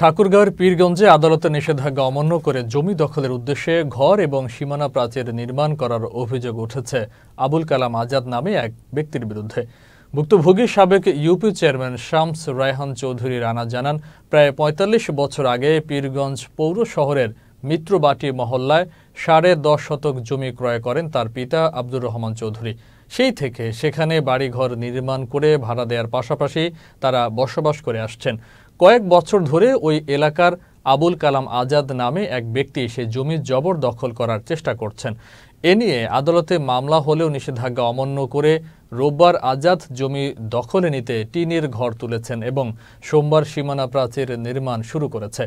ঠাকুরগাঁওয়ের পীরগঞ্জে আদালতের নিষেধাজ্ঞা অমান্য করে জমি দখলের উদ্দেশ্যে ঘর এবং সীমানা প্রাচীর নির্মাণ করার অভিযোগ উঠেছে আবুল কালাম আজাদ নামে এক ব্যক্তির বিরুদ্ধে। ভুক্তভোগী সাবেক ইউপি চেয়ারম্যান শামস রায়হান চৌধুরী রানা জানান, প্রায় পঁয়তাল্লিশ বছর আগে পীরগঞ্জ পৌর শহরের মিত্রবাটি মহল্লায় সাড়ে দশ শতক জমি ক্রয় করেন তার পিতা আব্দুর রহমান চৌধুরী। সেই থেকে সেখানে বাড়িঘর নির্মাণ করে ভাড়া দেওয়ার পাশাপাশি তারা বসবাস করে আসছেন। কয়েক বছর ধরে ওই এলাকার আবুল কালাম আজাদ নামে এক ব্যক্তি সে জমি জবর দখল করার চেষ্টা করছেন। এ নিয়ে আদালতে মামলা হলেও নিষেধাজ্ঞা অমান্য করে রোববার আজাদ জমি দখলে নিতে টিনের ঘর তুলেছেন এবং সোমবার সীমানা প্রাচীর নির্মাণ শুরু করেছে।